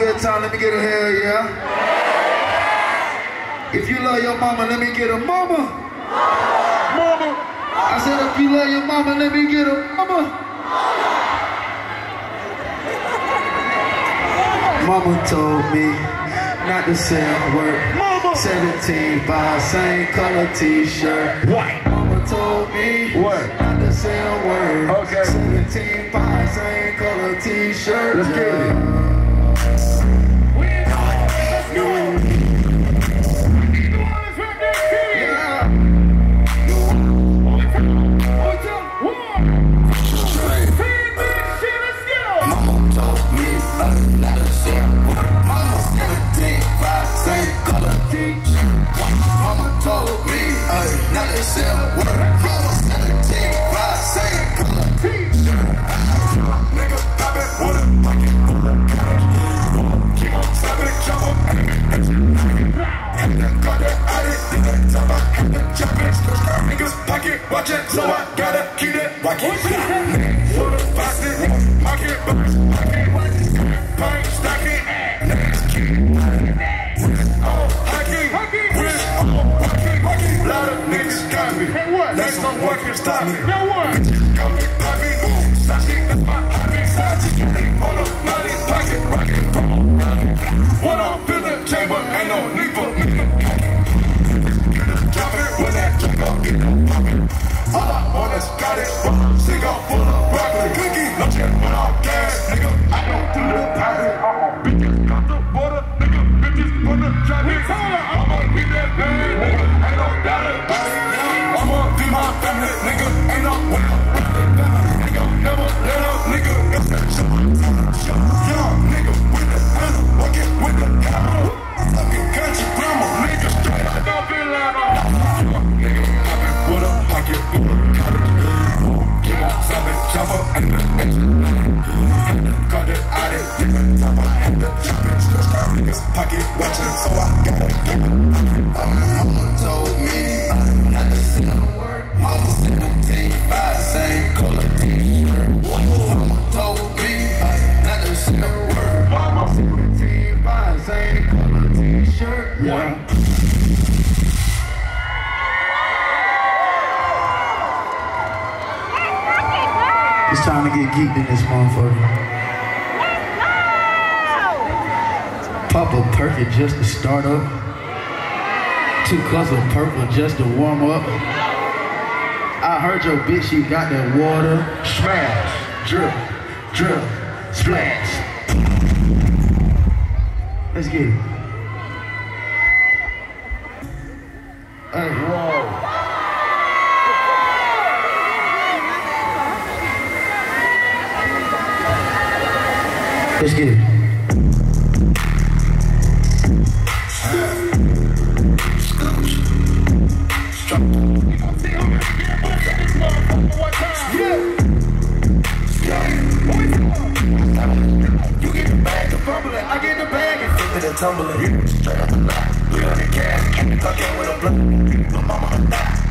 good time, let me get a hell yeah. If you love your mama, let me get a mama. Mama. I said if you love your mama, let me get a mama. Mama told me not to say a word. Mama. 17 by same color t-shirt. White. Mama told me What? not to say a word. Okay. 17 by same color t-shirt. Let's get it. Watch it, so I gotta niggas got me. Let some workers stop me. Bitches call me poppy, Sashi, that's my hobby. Sashi, on the money, pocket, rocket, When I'm feeling chamber, ain't no need for me. Drop it when that drink up, get no poppin'. All I want is got it, full of broccoli. Cookie, no check when I'm gas, nigga. I don't do the engine. Got it out it, nigga, chopper, and the chopping. Niggas pocket watching, so I gotta get it. Mama told me not to say a word. Mama 17, five, same color t-shirt. Mama told me not to say a word. Mama 17 by same color t-shirt. Yeah. It's time to get geeked in this motherfucker. Pop a perky just to start up. Two cups of purple just to warm up. I heard your bitch, she got that water. Smash, drip, drip, splash. Let's get it. Hey, whoa. Let's get it. Tumbling. You the and the fucking with a blunt. My mama a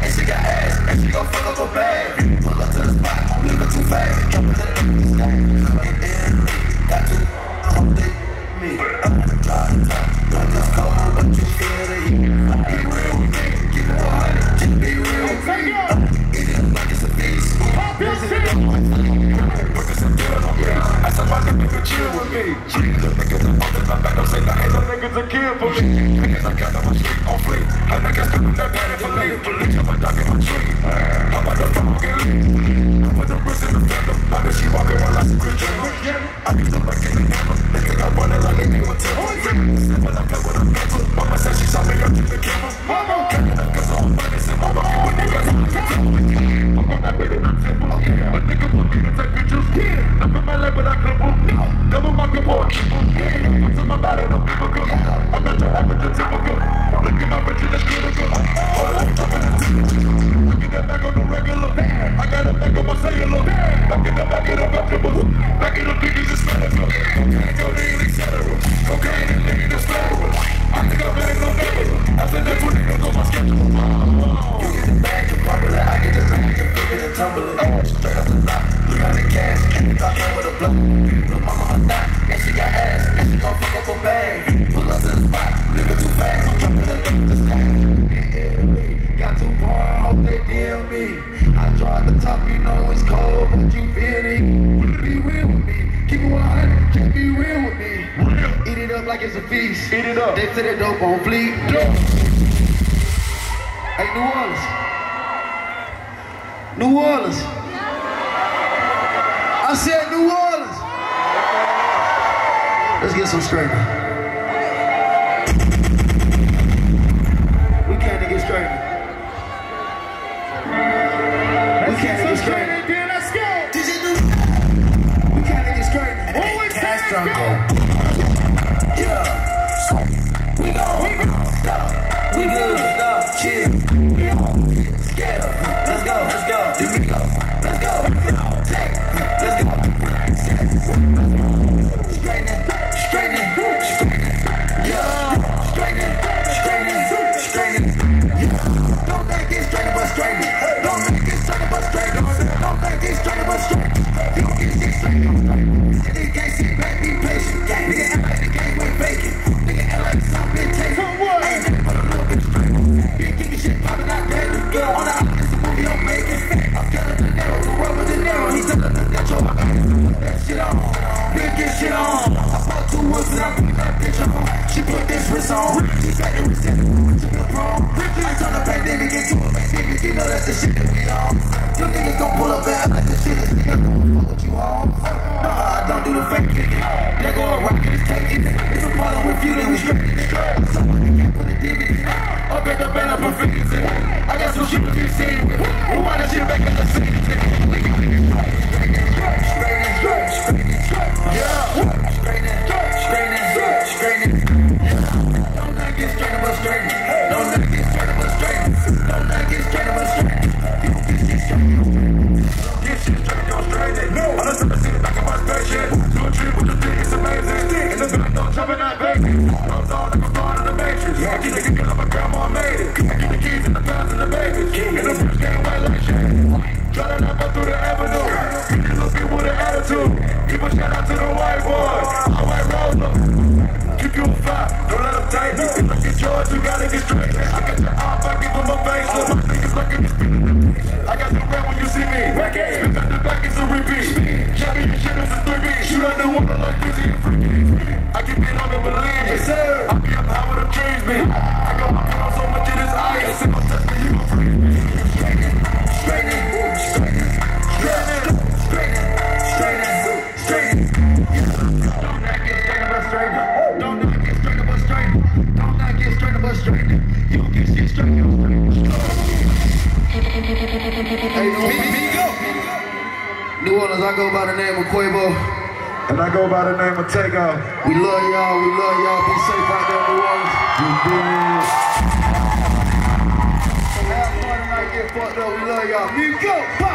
and she got ass, and she gon' fuck up her bag. Pull up to the spot, leave it too fast, jump into the in, got to hold me. I'm gonna drive, drive, it's cold, but you feel the heat. Be real with me, keep it 100, just be real like a on me. I said, chill with me. Chill, the niggas are off in my back, don't say. The I got on my street on fleek. I niggas doing that bad for me. Police on my dog in my tree. I'm to fucking leave. I'm with the wrist in the fender. I she walking while I secret dream. I be the back in the hammer. Nigga got running like what to Step when I play with a pencil. Mama said she saw me up to the camera. Coming up cause I'm money. Say, mama, you with niggas on the camera. I'm on that way to the temple. A nigga want me to take pictures. I'm in my lap, but I can't move. Double my support. Yeah. I'm to my body, no good. I'm not your average, a typical. Look at my bitch, that's critical. Hold on, jumping into Look at that back on the regular. I got a back on my cellular. Back in the back of the vegetables. Back in the biggies, it's medical. Cocaine, codeine, etc. Cocaine and lean, it's federal. I think I'm better than ever. After that, put it on my schedule. You get the bag, you popular. I get the bag, you flip it tumble it. Straight up the the and got hit with a blow. Mama a thot, and she got ass, and she gon' fuck up a bag. Pull up to the spot, too fast, I'm the thing to. Got too far, I hope they DM me. I tried the top, you know it's cold, but you feel it. Be real with me, keep it 100, just be real with me. Eat it up like it's a feast. Eat it up. They said it dope on fleek. Hey, New Orleans. New Orleans. I said New Orleans. Let's get some straightening. We came to get straightening. We came to get straightening. Let's go. We came to get straightening. Always Castro. Yeah. We go. We go. We good. Chill. Go. Let's go. Let's go. Let's go. Thank you. You don't let it get shit straight. Get shit straight, go straight in. No. I listen to see the back of my spaceship. Do a trip with the dick, it's amazing. In the back, don't jump in that baby. To knock up through the avenue. Pretty little bit with an attitude. Give a shout out to the white boy. A white roller. Keep you fire, don't let them take me. If I get yours, you gotta get straight. I got your off, I give them a face. So my niggas looking I got the red when you see me. Spin back to back, it's a repeat. Championship is a 3B. Shoot out the water like busy and freaky. New I go by the name of Quavo. And I go by the name of Takeoff. We love y'all. We love y'all. Be safe out there in New Orleans. You dig? Have fun and not get fucked up. We love y'all. You go.